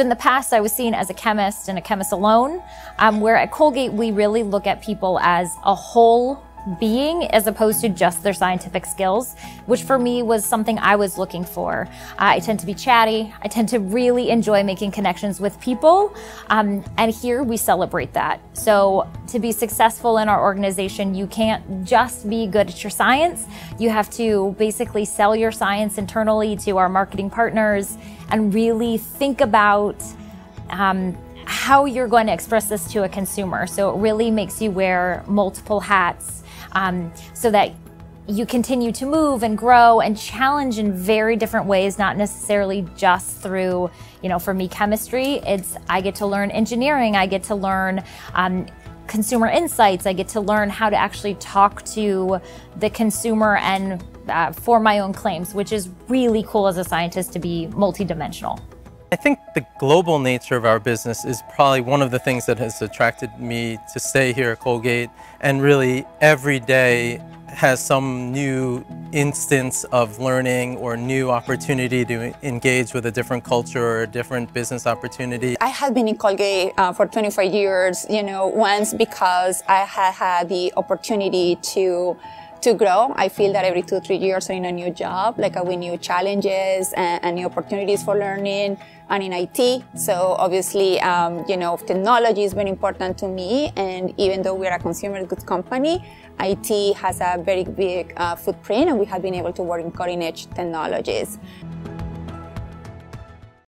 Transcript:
In the past, I was seen as a chemist and a chemist alone, um, where at Colgate, we really look at people as a whole being as opposed to just their scientific skills, which for me was something I was looking for. I tend to be chatty. I tend to really enjoy making connections with people. Um, and here we celebrate that. So to be successful in our organization, you can't just be good at your science. You have to basically sell your science internally to our marketing partners and really think about um, how you're going to express this to a consumer. So it really makes you wear multiple hats um, so that you continue to move and grow and challenge in very different ways, not necessarily just through, you know, for me, chemistry. It's, I get to learn engineering, I get to learn um, consumer insights, I get to learn how to actually talk to the consumer and uh, for my own claims, which is really cool as a scientist to be multidimensional. I think the global nature of our business is probably one of the things that has attracted me to stay here at Colgate and really every day has some new instance of learning or new opportunity to engage with a different culture or a different business opportunity. I had been in Colgate uh, for 25 years, you know, once because I had had the opportunity to to grow. I feel that every two, three years I'm in a new job, like I win new challenges and, and, new opportunities for learning and in IT. So obviously, um, you know, technology is very important to me. And even though we're a consumer goods company, IT has a very big uh, footprint and we have been able to work in cutting edge technologies.